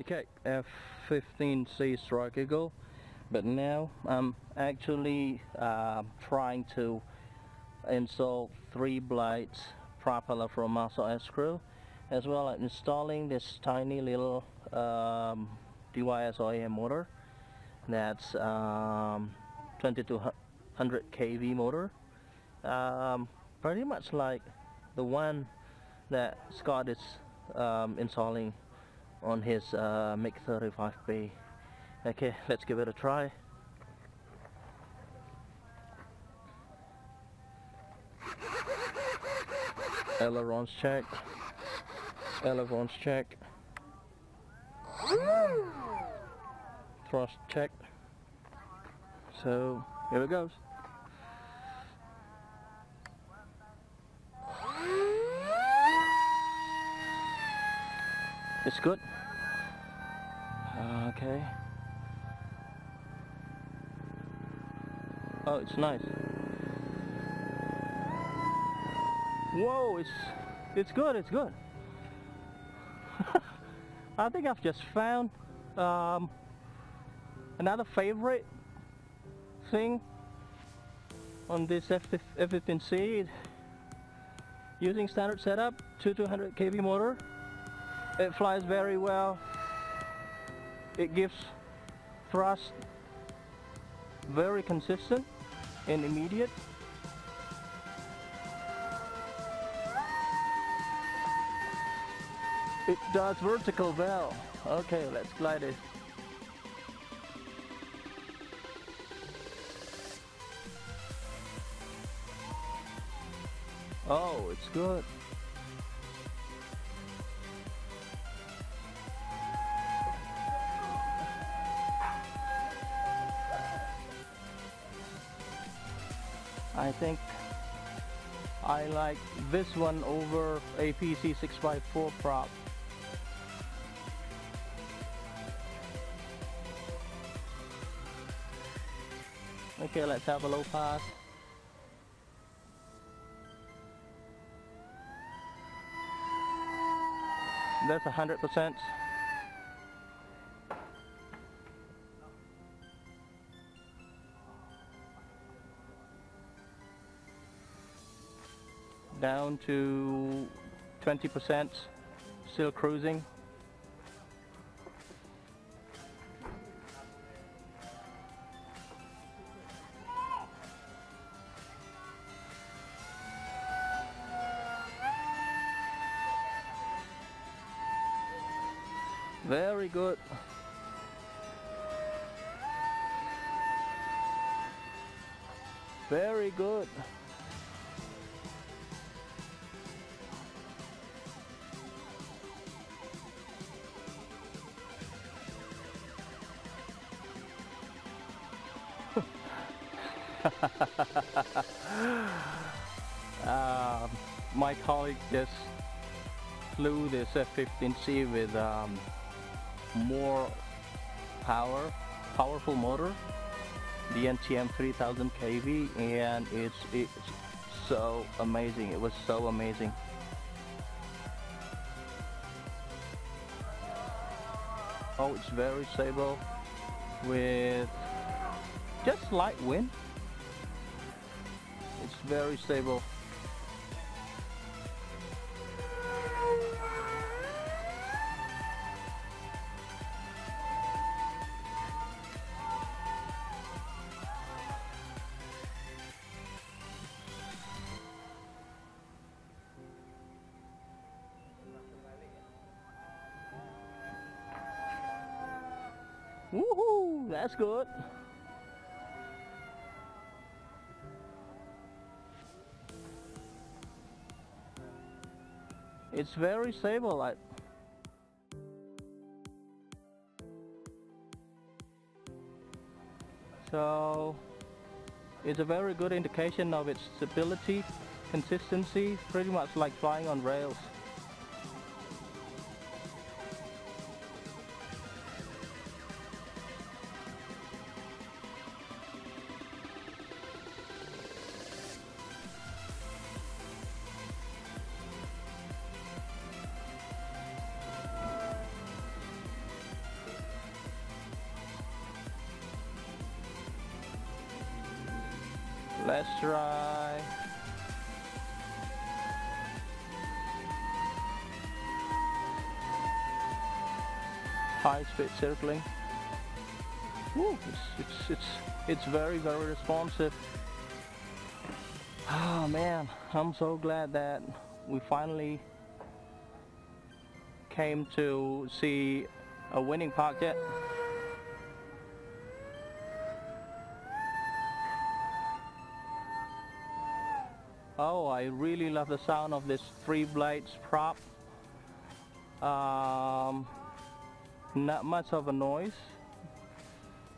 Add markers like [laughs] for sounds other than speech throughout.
Okay, F-15C Strike Eagle, but now I'm actually uh, trying to install three blades propeller from Master Airscrew, as well as installing this tiny little um, DYS motor. That's um, 2200 kV motor. Um, pretty much like the one that Scott is um, installing on his uh, MiG-35B okay let's give it a try. Ailerons check. Ailerons check. Thrust check. So here it goes it's good. Okay. Oh it's nice. Whoa it's it's good it's good. [laughs] I think I've just found um, another favorite thing on this F-15C using standard setup 2200 kV motor it flies very well. It gives thrust very consistent and immediate. It does vertical well. Okay let's glide it. Oh, it's good. I think I like this one over a PC654 prop. Okay, let's have a low pass. That's 100%. Down to 20%, still cruising. Very good. Very good. Uh, [laughs] my colleague just flew this F-15C with um, more power, powerful motor, the NTM 3000 kV, and it's it's so amazing. It was so amazing. Oh, it's very stable with just light wind. Very stable. Woohoo! That's good. It's very stable. Like so, it's a very good indication of its stability, consistency, pretty much like flying on rails. Let's try. High speed circling. Woo, it's, it's, it's, it's very, very responsive. Oh man, I'm so glad that we finally came to see a winning park I really love the sound of this three blades prop. Um, not much of a noise,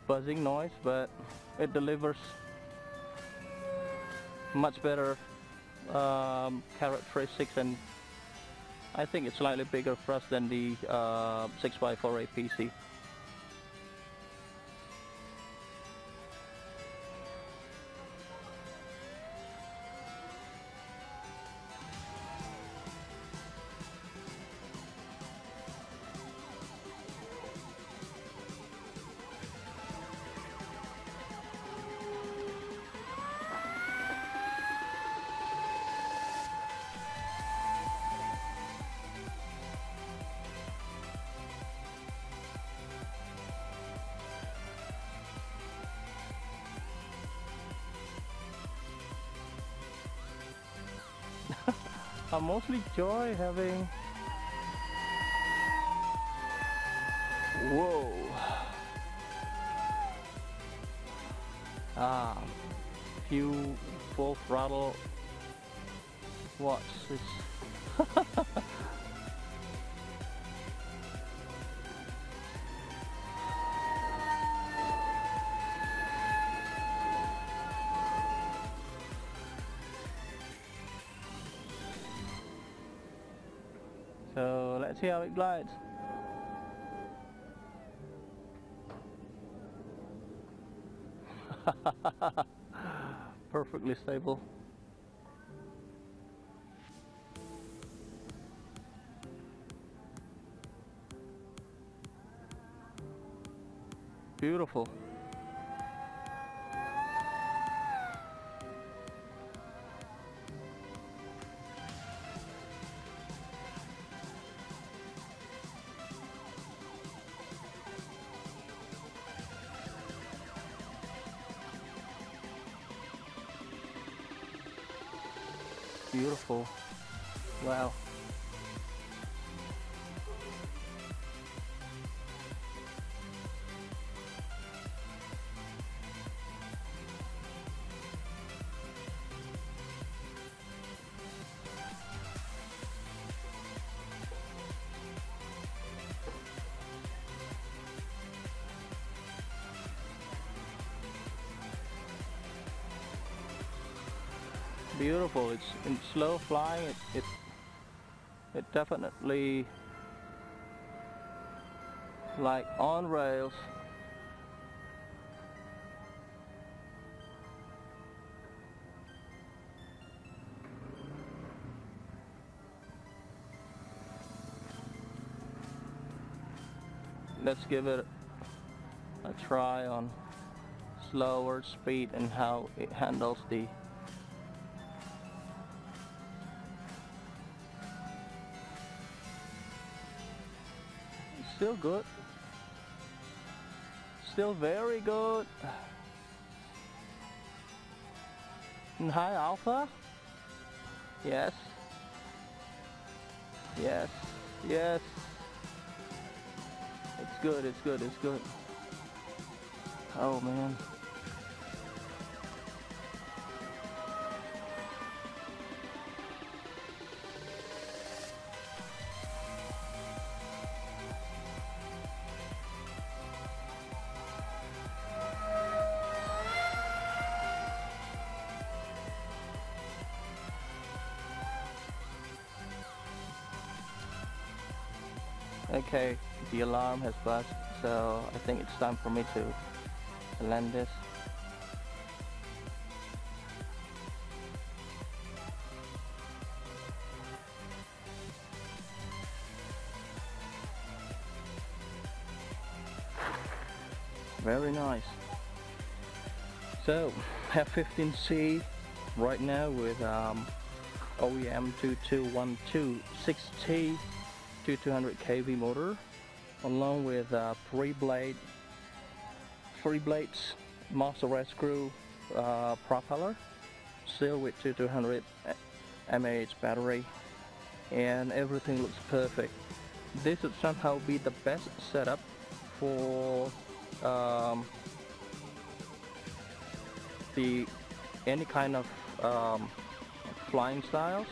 buzzing noise, but it delivers much better um, characteristics and I think it's slightly bigger thrust than the uh, 6x4 APC. I mostly enjoy having whoa. Ah few full throttle watts it's [laughs] see how it glides. [laughs] Perfectly stable. Beautiful. Beautiful. Wow. Beautiful. It's in slow flying. It it, it definitely like on rails. Let's give it a try on slower speed and how it handles the Still good. Still very good. And high alpha? Yes. Yes. Yes. It's good, it's good, it's good. Oh man. Okay, the alarm has buzzed, so I think it's time for me to land this. Very nice. So, F-15C right now with um, OEM 2212 6T 2200 kV motor along with uh, three blade three blades Master Airscrew uh, propeller sealed with 2200 mAh battery and everything looks perfect. This would somehow be the best setup for um, the any kind of um, flying styles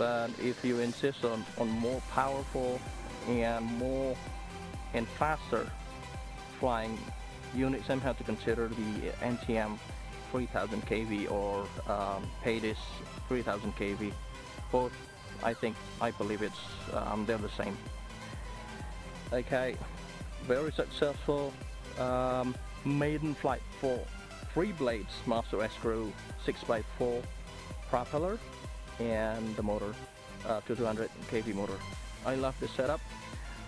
but if you insist on, on more powerful and more and faster flying units you have to consider the NTM 3000 kV or um, Paytis 3000 kV both I think I believe it's um, they're the same. Okay very successful um, maiden flight for three blades Master Airscrew 6x4 propeller and the motor uh, 200 kV motor. I love this setup.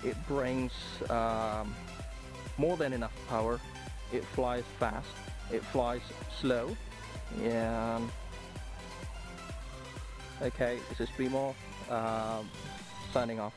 It brings um, more than enough power. It flies fast. It flies slow. And okay this is Bimo uh, signing off